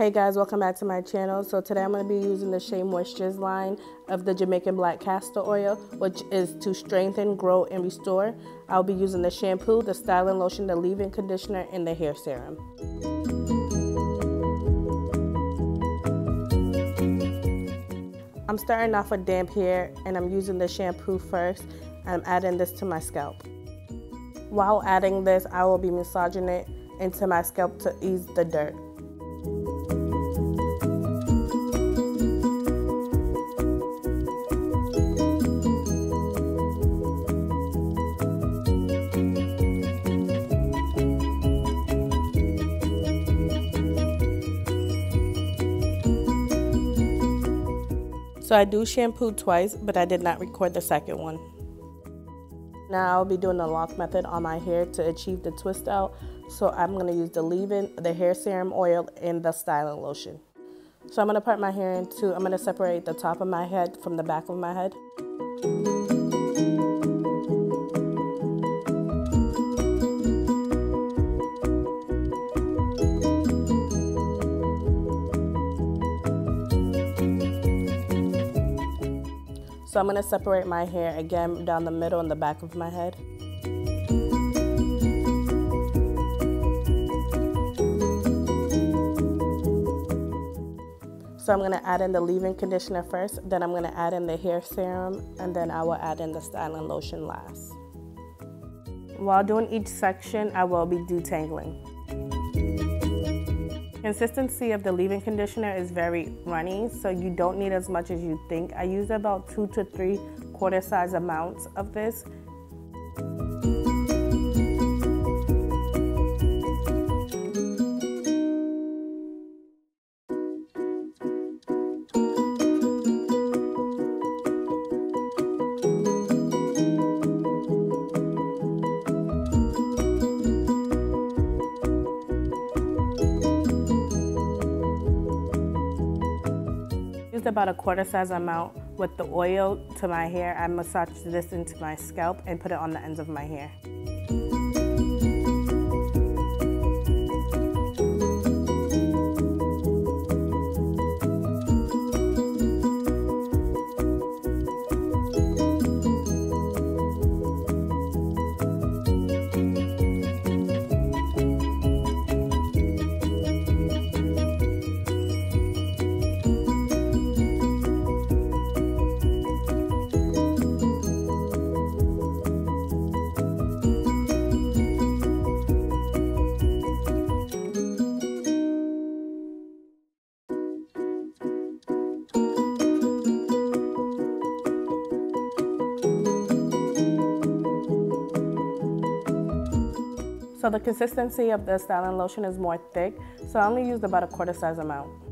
Hey guys, welcome back to my channel. So today I'm going to be using the Shea Moistures line of the Jamaican Black Castor Oil, which is to strengthen, grow, and restore. I'll be using the shampoo, the styling lotion, the leave-in conditioner, and the hair serum. I'm starting off with damp hair and I'm using the shampoo first I'm adding this to my scalp. While adding this, I will be massaging it into my scalp to ease the dirt. So I do shampoo twice, but I did not record the second one. Now I'll be doing the LOC method on my hair to achieve the twist out. So I'm gonna use the leave-in, the hair serum oil, and the styling lotion. So I'm gonna part my hair into, I'm gonna separate the top of my head from the back of my head. So I'm gonna separate my hair again down the middle and the back of my head. So I'm gonna add in the leave-in conditioner first, then I'm gonna add in the hair serum, and then I will add in the styling lotion last. While doing each section, I will be detangling. Consistency of the leave-in conditioner is very runny, so you don't need as much as you think. I use about two to three quarter size amounts of this about a quarter size amount with the oil to my hair. I massaged this into my scalp and put it on the ends of my hair. So the consistency of the styling lotion is more thick, so I only used about a quarter size amount.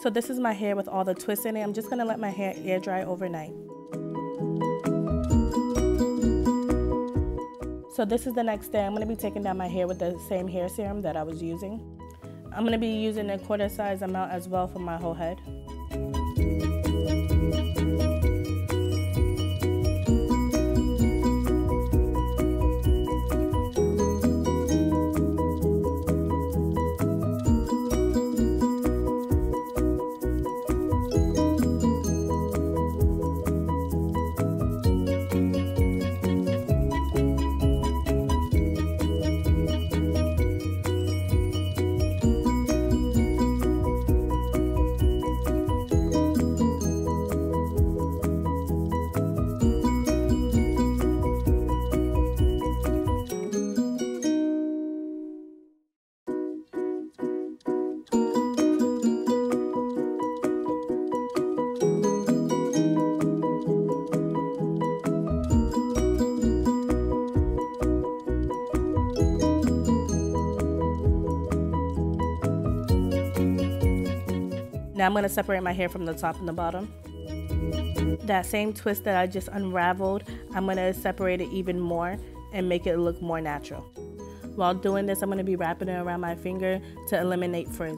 So this is my hair with all the twists in it. I'm just gonna let my hair air dry overnight. So this is the next day. I'm gonna be taking down my hair with the same hair serum that I was using. I'm gonna be using a quarter size amount as well for my whole head. Now I'm gonna separate my hair from the top and the bottom. That same twist that I just unraveled, I'm gonna separate it even more and make it look more natural. While doing this, I'm gonna be wrapping it around my finger to eliminate frizz.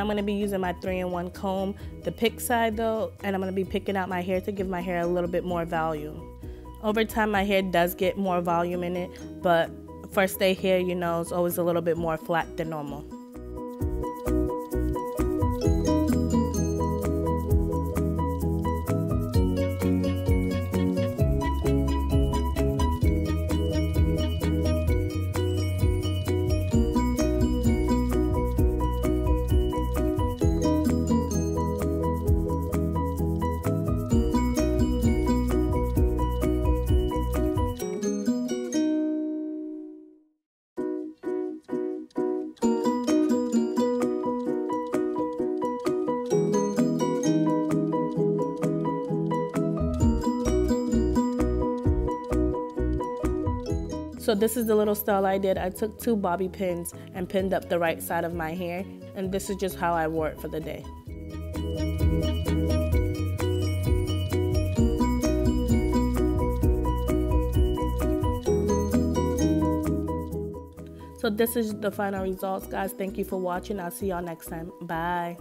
I'm gonna be using my 3-in-1 comb, the pick side though, and I'm gonna be picking out my hair to give my hair a little bit more volume. Over time, my hair does get more volume in it, but first day hair, you know, is always a little bit more flat than normal. So this is the little style I did. I took two bobby pins and pinned up the right side of my hair. And this is just how I wore it for the day. So this is the final results, guys. Thank you for watching. I'll see y'all next time. Bye.